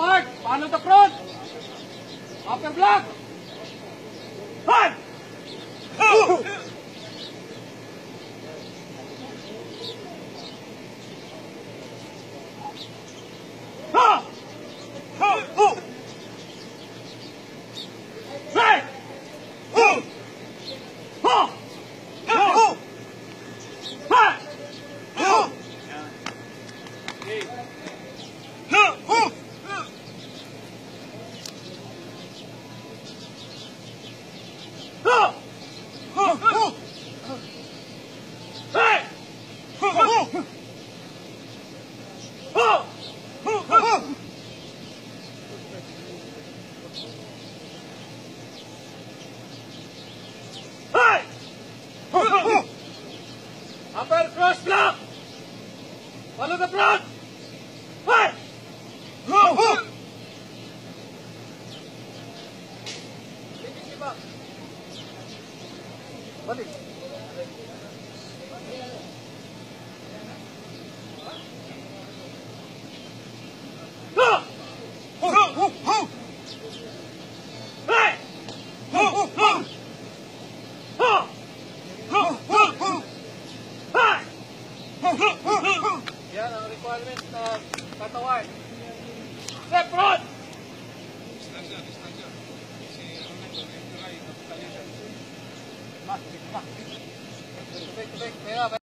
快！把那个球！跑前边！快！呼呼！啊！呼呼！来！呼！跑！呼呼！快！呼！Upper cross block! Follow the front! Hey! Ho! Ho! Balik. Ha! Yan ang requirement na katawan. Step front! Distansya, distansya. Si Ronaldo, yung tulay, kapitalya siya. Tubig, tubig. Kaya,